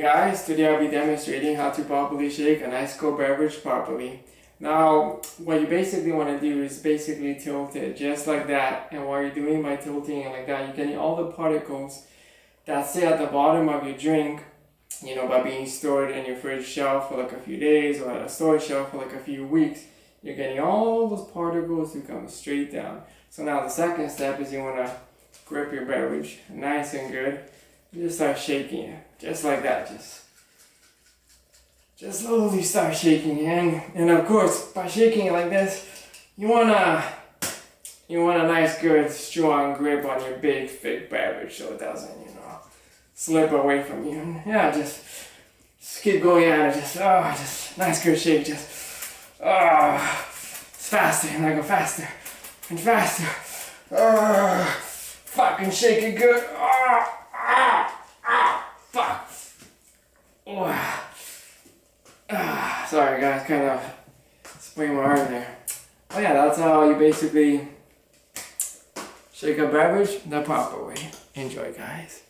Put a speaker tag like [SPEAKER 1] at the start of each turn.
[SPEAKER 1] guys, today I'll be demonstrating how to properly shake a nice cold beverage properly. Now, what you basically want to do is basically tilt it just like that. And while you're doing by tilting it like that, you're getting all the particles that sit at the bottom of your drink, you know, by being stored in your fridge shelf for like a few days or at a storage shelf for like a few weeks. You're getting all those particles to come straight down. So now the second step is you want to grip your beverage nice and good. Just start shaking it, just like that. Just, just slowly start shaking, and and of course by shaking it like this, you wanna, you want a nice, good, strong grip on your big, thick beverage, so it doesn't, you know, slip away from you. And yeah, just, just keep going at it. Just, oh, just nice, good shake. Just, oh, it's faster, and I go faster and faster. Oh, fucking shake it good. Oh. Ah, sorry guys, kind of sprained my arm there. Oh yeah, that's how you basically shake a beverage the proper way. Enjoy guys.